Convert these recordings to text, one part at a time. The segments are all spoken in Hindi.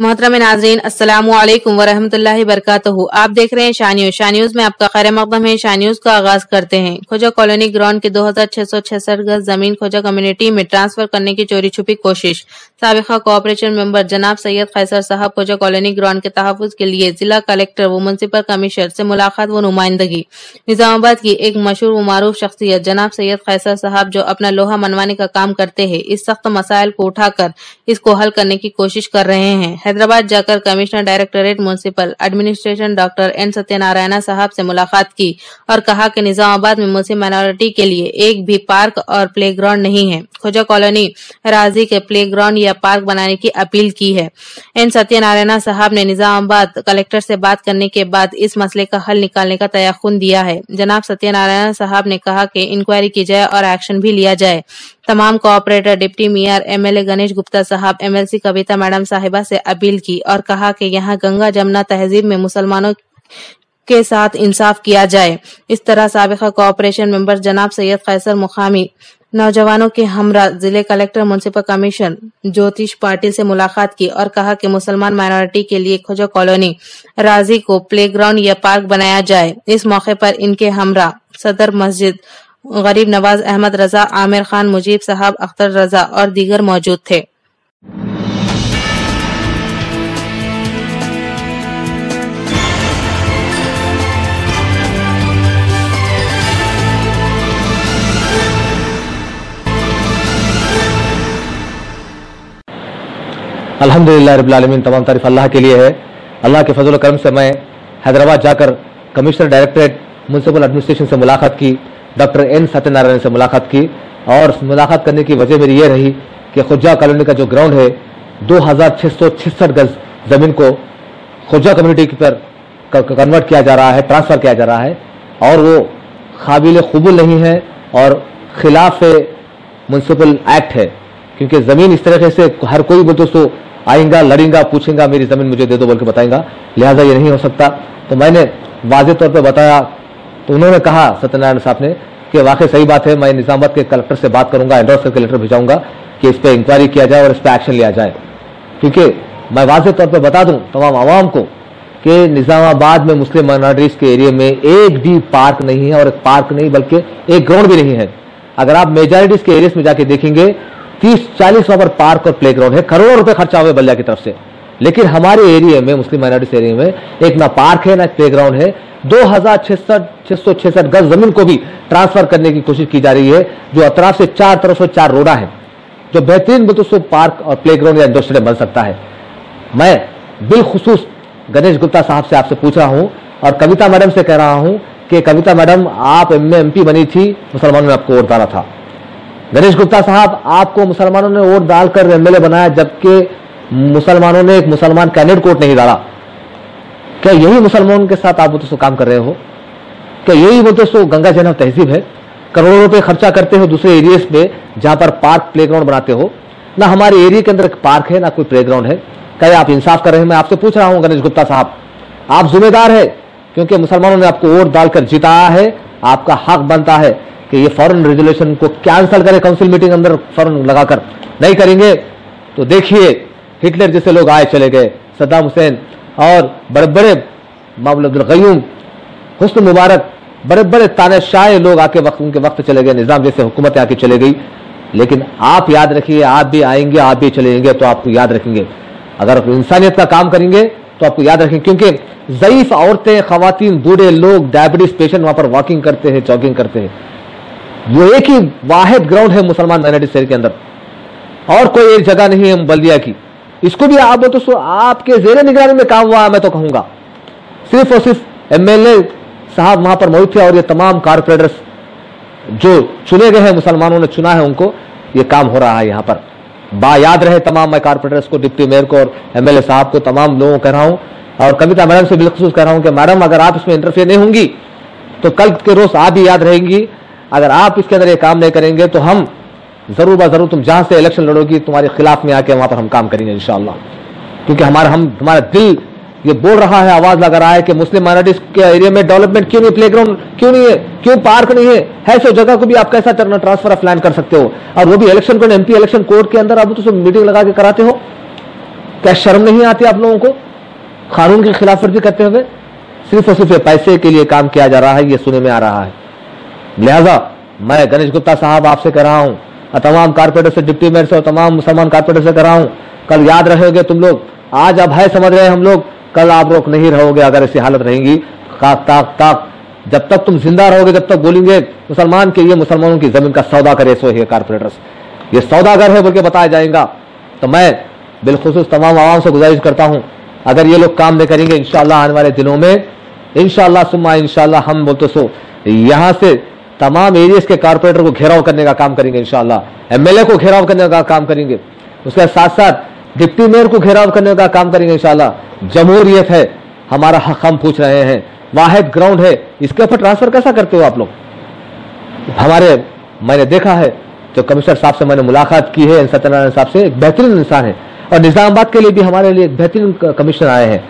मोहतरम नाजरीन, अस्सलाम वालेकुम वरहमतुल्लाहि वबरकातुहू। आप देख रहे हैं शाह न्यूज़। शाह न्यूज़ में आपका खैर मकदम है। शाह न्यूज़ का आगाज़ करते हैं। खोजा कॉलोनी ग्राउंड के 2666 गज ज़मीन खोजा कम्युनिटी में ट्रांसफ़र करने की चोरी छुपी कोशिश। सबका कोऑपरेशन मेंबर जनाब सैयद खैसर साहब खोजा कॉलोनी ग्राउंड के तहफ़ के लिए जिला कलेक्टर व म्यूनसिपल कमिश्नर से मुलाकात व नुमाइंदगी। निजामाबाद की एक मशहूर व मारूफ शख्सियत जनाब सैयद खैसर साहब जो अपना लोहा मनवाने का काम करते हैं, इस सख्त मसाइल को उठाकर इसको हल करने की कोशिश कर रहे हैं। हैदराबाद जाकर commissioner directorate municipal administration doctor N Satyanarayana साहब से मुलाकात की और कहा कि निजामाबाद में मुस्लिम माइनॉरिटी के लिए एक भी पार्क और प्ले नहीं है। खोजा कॉलोनी राज़ी के प्ले या पार्क बनाने की अपील की है। एन सत्यनारायण साहब ने निजामाबाद कलेक्टर से बात करने के बाद इस मसले का हल निकालने का तयन दिया है। जनाब सत्यनारायण साहब ने कहा कि इंक्वायरी की जाए और एक्शन भी लिया जाए। तमाम corporator deputy mayor MLA Ganesh Gupta साहब एमएलसी कविता मैडम साहिबा से अपील की और कहा कि यहाँ गंगा जमुना तहजीब में मुसलमानों के साथ इंसाफ किया जाए। इस तरह सबका कोऑपरेशन मेंबर जनाब सैयद कैसर मुकामी नौजवानों के हमरा ज़िले कलेक्टर म्यूनसिपल कमीशन ज्योतिष पाटिल से मुलाकात की और कहा कि मुसलमान माइनॉरिटी के लिए खोजा कॉलोनी राज़ी को प्लेग्राउंड या पार्क बनाया जाए। इस मौके पर इनके हमरा सदर मस्जिद गरीब नवाज़ अहमद रजा, आमिर खान, मुजीब साहब, अख्तर रजा और दीगर मौजूद थे। अल्हम्दुलिल्लाह रबालमीन तमाम तारीफ़ अल्लाह के लिए है। अल्लाह के फजल करम से मैं हैदराबाद जाकर कमिश्नर डायरेक्टरेट म्यूनसिपल एडमिनिस्ट्रेशन से मुलाकात की। डॉक्टर एन सत्यनारायण से मुलाकात की और मुलाकात करने की वजह मेरी ये रही कि खुजा कॉलोनी का जो ग्राउंड है, दो हज़ार छः सौ गज ज़मीन को खुजा कम्युनिटी पर कन्वर्ट किया जा रहा है ट्रांसफ़र किया जा रहा है और वो काबिल कबूल नहीं है और खिलाफ म्यूनसिपल एक्ट है। क्योंकि ज़मीन इस तरह से हर कोई बोल दोस्तों आएगा, लड़ेगा, पूछेगा, मेरी ज़मीन मुझे दे दो, बोल के बताएगा। लिहाजा ये नहीं हो सकता। तो मैंने वाज तौर पर बताया। तो उन्होंने कहा, सत्यनारायण साहब ने कि वाकई सही बात है। मैं निजामाबाद के कलेक्टर से बात करूँगा एंडोर्स करके लेटर भिजाऊँगा कि इस पर इंक्वायरी किया जाए और इस पर एक्शन लिया जाए। क्योंकि मैं वाज तौर पर बता दूँ तमाम आवाम को कि निजामाबाद में मुस्लिम माइनॉरिटीज के एरिया में एक भी पार्क नहीं है और एक पार्क नहीं, बल्कि एक ग्राउंड भी नहीं है। अगर आप मेजोरिटीज के एरिया में जाके देखेंगे, तीस चालीस वहाँ पर पार्क और प्ले ग्राउंड है। करोड़ों रुपए खर्चा हुए बल्ला की तरफ़ से। लेकिन हमारे एरिया में, मुस्लिम माइनॉरिटी एरिया में, एक ना पार्क है, ना प्ले ग्राउंड है। दो हज़ार छह सौ गज ज़मीन को भी ट्रांसफ़र करने की कोशिश की जा रही है, जो अतराफ से चार तरफ़ से चार रोडा है, जो बेहतरीन बतुसो पार्क और प्ले ग्राउंड या इंडोर स्टेडियम बन सकता है। मैं बिलखसूस गणेश गुप्ता साहब से आपसे पूछ रहा हूँ और कविता मैडम से कह रहा हूँ कि कविता मैडम, आप एम एम पी बनी थी, मुसलमानों ने आपको वोट डाला था। गणेश गुप्ता साहब, आपको मुसलमानों ने वोट डालकर एमएलए बनाया, जबकि मुसलमानों ने एक मुसलमान कैंडिडेट कोर्ट नहीं डाला। क्या यही मुसलमानों के साथ आप तो काम कर रहे हो? क्या यही वो तो गंगा जैन तहजीब है? करोड़ों रुपए खर्चा करते हो दूसरे एरियाज़ पे जहाँ पर पार्क प्लेग्राउंड बनाते हो। ना हमारे एरिया के अंदर पार्क है, ना कोई प्लेग्राउंड है। क्या आप इंसाफ कर रहे हैं? मैं आपसे पूछ रहा हूँ, गणेश गुप्ता साहब। आप जिम्मेदार है, क्योंकि मुसलमानों ने आपको वोट डालकर जिताया है। आपका हक बनता है कि ये फॉरेन रेजोल्यूशन को कैंसिल करें काउंसिल मीटिंग अंदर फॉरन लगाकर। नहीं करेंगे तो देखिए हिटलर जैसे लोग आए चले गए, सद्दाम हुसैन और बड़े बड़े मामूल अब्दुल गयूम, हुस्न मुबारक बड़े बड़े तानाशाह लोग आके वक्त, उनके वक्त चले गए, निज़ाम जैसे हुकूमत आके चले गई। लेकिन आप याद रखिए, आप भी आएँगे, आप भी चलेंगे तो आपको याद रखेंगे। अगर इंसानियत का काम करेंगे तो आपको याद रखेंगे क्योंकि ज़यीफ औरतें खातन बूढ़े लोग, डायबिटीज़ पेशेंट वहाँ पर वॉकिंग करते हैं जॉगिंग करते हैं। वो एक ही वाहिद ग्राउंड है मुसलमान माइनॉरिटी शहर के अंदर। और कोई एक जगह नहीं है बल्दिया की। इसको भी आप तो आपके जेर निगरानी में काम हुआ मैं तो कहूँगा। सिर्फ़ और सिर्फ़ एमएलए साहब वहाँ पर मौजूद थे और ये तमाम कारपोरेटर्स जो चुने गए हैं, मुसलमानों ने चुना है उनको, ये काम हो रहा है यहाँ पर। बा याद रहे तमाम मैं कारपोरेटर्स को, डिप्टी मेयर को और एमएलए साहब को, तमाम लोगों को कह रहा हूँ। और कविता मैडम से बिलखसूस कह रहा हूँ कि मैडम, अगर आप इसमें इंटरफेयर नहीं होंगी तो कल के रोज आप भी याद रहेंगी। अगर आप इसके अंदर ये काम नहीं करेंगे तो हम ज़रूर बा ज़रूर तुम जहाँ से इलेक्शन लड़ोगी, तुम्हारे खिलाफ में आके वहाँ पर हम काम करेंगे इंशाला क्योंकि हमारा हम हमारा दिल ये बोल रहा है, आवाज़ लगा रहा है कि मुस्लिम माइनॉरिटीज के एरिया में डेवलपमेंट क्यों नहीं प्ले ग्राउंड क्यों नहीं है, क्यों पार्क नहीं है? है सो जगह को भी आप कैसा ट्रांसफ़र ऑफ़ लैंड कर सकते हो? और वो भी इलेक्शन को एमपी इलेक्शन कोर्ट के अंदर आप तो मीटिंग लगा के कराते हो। क्या शर्म नहीं आती आप लोगों को? कानून की खिलाफ वर्जी करते हुए? सिर्फ़ और सिर्फ़ पैसे के लिए काम किया जा रहा है, ये सुने में आ रहा है। लिहाजा, मैं गणेश गुप्ता साहब आपसे कह रहा हूँ और तमाम कारपोरेटर से डिप्टी मेयर से और तमाम मुसलमान कारपोरेटर से कह रहा कल याद रहोगे तुम लोग, आज अब है समझ रहे हम लोग, कल आप लोग नहीं रहोगे अगर ऐसी हालत रहेंगी। ताक ताक ताक। जब तक तुम ज़िंदा रहोगे, जब तक बोलेंगे, मुसलमान के ये मुसलमानों की ज़मीन का सौदा करे, सो है कारपोरेटर्स ये सौदागर है बोल के बताया जाएगा। तो मैं बिलखसूस तमाम आवाम से गुजारिश करता हूँ, अगर ये लोग काम नहीं करेंगे, इंशाल्लाह आने वाले दिनों में, इंशाल्लाह सुम्मा, इंशाल्लाह हम बोलते सो, यहाँ से तमाम एरियाज़ के कारपोरेटर को घेराव करने का काम करेंगे इंशाल्लाह एमएलए को घेराव करने का काम करेंगे। उसके साथ साथ डिप्टी मेयर को घेराव करने का काम करेंगे इंशाल्लाह जमहूरियत है, हमारा हक हम पूछ रहे हैं। वाहिद ग्राउंड है, इसके ऊपर ट्रांसफ़र कैसा करते हो आप लोग? हमारे, मैंने देखा है, जो कमिश्नर साहब से मैंने मुलाकात की है सत्यनारायण साहब से, एक बेहतरीन इंसान है। और निजामाबाद के लिए भी हमारे लिए एक बेहतरीन कमिश्नर आए हैं।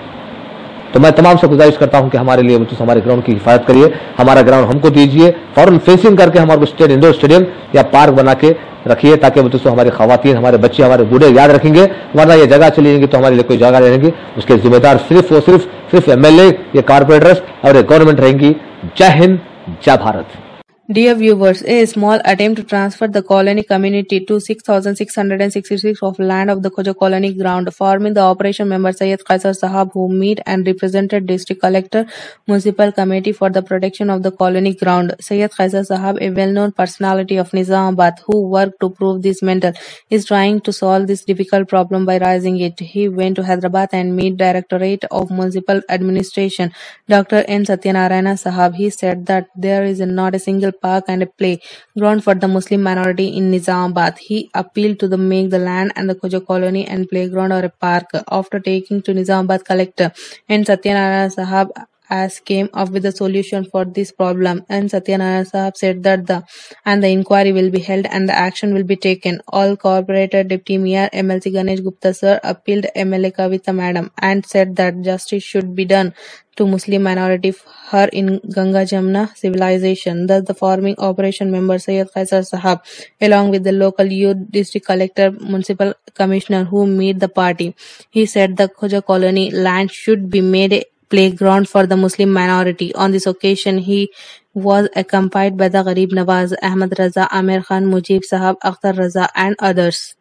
तो मैं तमाम से गुजारिश करता हूँ कि हमारे लिए मुझे हमारे ग्राउंड की हिफाजत करिए, हमारा ग्राउंड हमको दीजिए फॉरन फेंसिंग करके हमारे स्टेट इंडोर स्टेडियम या पार्क बना के रखिए ताकि बच्चों हमारी खातन हमारे बच्चे, हमारे बूढ़े याद रखेंगे। वरना ये जगह चली जाएँगी तो हमारे लिए कोई जगह रहेंगी। उसके जिम्मेदार सिर्फ़ और सिर्फ़ सिर्फ़ एमएलए ये कारपोरेटर्स और ये गवर्नमेंट रहेंगी। जय हिंद, जय Bharat. Dear viewers, a small attempt to transfer the colony community to 6,666 of land of the Khoja colony ground, forming the operation member Syed Qaisar Sahab who meet and represented district collector, municipal committee for the protection of the colony ground. Syed Qaisar Sahab, a well-known personality of Nizamabad who worked to prove this mental, is trying to solve this difficult problem by raising it. He went to Hyderabad and meet Directorate of Municipal Administration, Dr. N. Satyanarayana Sahab. He said that there is not a single park and a playground for the Muslim minority in Nizamabad. He appealed to the make the land and the Khoja colony and playground or a park. After taking to Nizamabad collector and Satyanarayana Sahab as came up with a solution for this problem and Satyanarayana Sahab said that the and the inquiry will be held and the action will be taken. All corporated Deputy Mayor MLC Ganesh Gupta sir appealed MLA Kavita madam and said that justice should be done to Muslim minority her in Ganga Jamna civilization. Thus, the forming operation member Syed Qaisar Sahab, along with the local youth district collector, municipal commissioner who meet the party, he said the Khoja colony land should be made playground for the Muslim minority. On this occasion, he was accompanied by the Gharib Nawaz, Ahmad Raza, Amir Khan, Mujib Sahab, Akhtar Raza, and others.